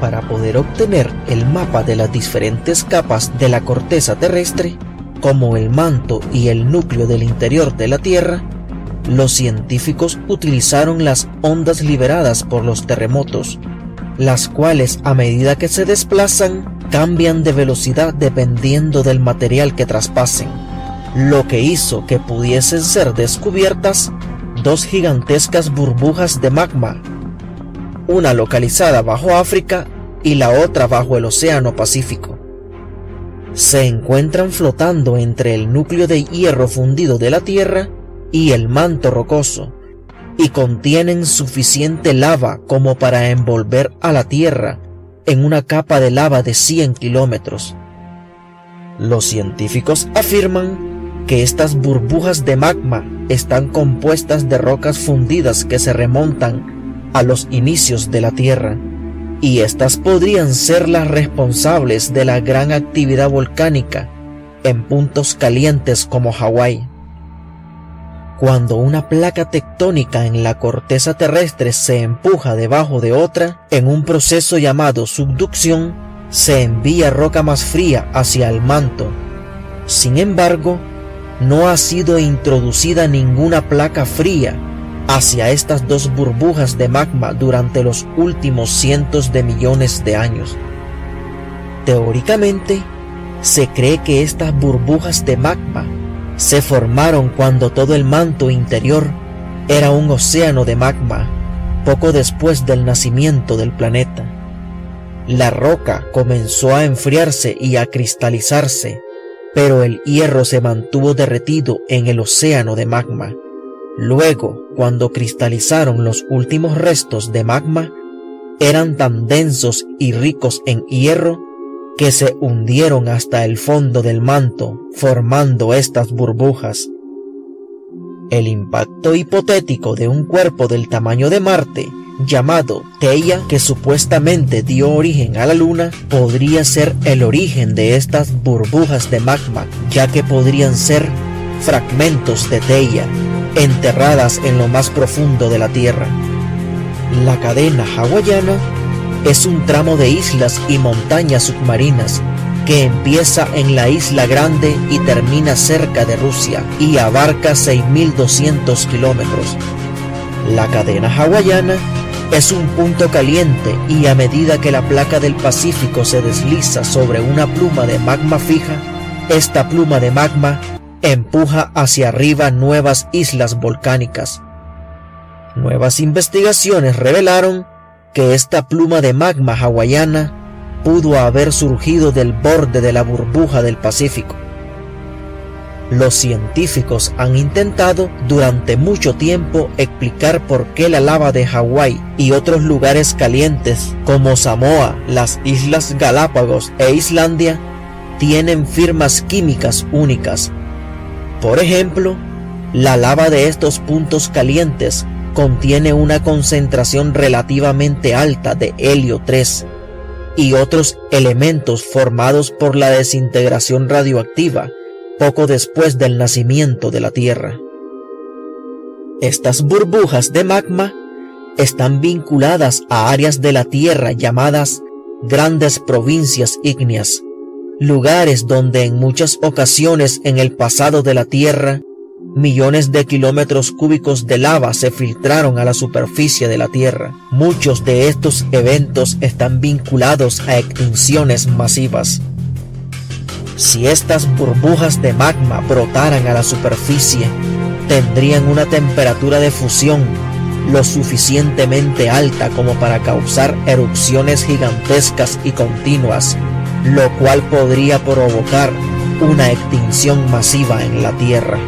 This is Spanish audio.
Para poder obtener el mapa de las diferentes capas de la corteza terrestre, como el manto y el núcleo del interior de la Tierra, los científicos utilizaron las ondas liberadas por los terremotos, las cuales a medida que se desplazan cambian de velocidad dependiendo del material que traspasen, lo que hizo que pudiesen ser descubiertas dos gigantescas burbujas de magma, una localizada bajo África y la otra bajo el Océano Pacífico. Se encuentran flotando entre el núcleo de hierro fundido de la Tierra y el manto rocoso, y contienen suficiente lava como para envolver a la Tierra en una capa de lava de 100 kilómetros. Los científicos afirman que estas burbujas de magma están compuestas de rocas fundidas que se remontan a los inicios de la Tierra, y estas podrían ser las responsables de la gran actividad volcánica en puntos calientes como Hawái. Cuando una placa tectónica en la corteza terrestre se empuja debajo de otra, en un proceso llamado subducción, se envía roca más fría hacia el manto. Sin embargo, no ha sido introducida ninguna placa fría hacia estas dos burbujas de magma durante los últimos cientos de millones de años. Teóricamente, se cree que estas burbujas de magma se formaron cuando todo el manto interior era un océano de magma poco después del nacimiento del planeta. La roca comenzó a enfriarse y a cristalizarse, pero el hierro se mantuvo derretido en el océano de magma. Luego, cuando cristalizaron los últimos restos de magma, eran tan densos y ricos en hierro que se hundieron hasta el fondo del manto, formando estas burbujas. El impacto hipotético de un cuerpo del tamaño de Marte, llamado Theia, que supuestamente dio origen a la Luna, podría ser el origen de estas burbujas de magma, ya que podrían ser fragmentos de Theia, enterradas en lo más profundo de la Tierra. La cadena hawaiana es un tramo de islas y montañas submarinas que empieza en la isla grande y termina cerca de Rusia y abarca 6.200 kilómetros. La cadena hawaiana es un punto caliente y a medida que la placa del Pacífico se desliza sobre una pluma de magma fija, esta pluma de magma empuja hacia arriba nuevas islas volcánicas. Nuevas investigaciones revelaron que esta pluma de magma hawaiana pudo haber surgido del borde de la burbuja del Pacífico. Los científicos han intentado durante mucho tiempo explicar por qué la lava de Hawái y otros lugares calientes como Samoa, las Islas Galápagos e Islandia tienen firmas químicas únicas. Por ejemplo, la lava de estos puntos calientes contiene una concentración relativamente alta de helio 3 y otros elementos formados por la desintegración radioactiva poco después del nacimiento de la Tierra. Estas burbujas de magma están vinculadas a áreas de la Tierra llamadas grandes provincias ígneas, lugares donde en muchas ocasiones en el pasado de la Tierra Millones de kilómetros cúbicos de lava se filtraron a la superficie de la Tierra. Muchos de estos eventos están vinculados a extinciones masivas. Si estas burbujas de magma brotaran a la superficie, tendrían una temperatura de fusión lo suficientemente alta como para causar erupciones gigantescas y continuas, lo cual podría provocar una extinción masiva en la Tierra.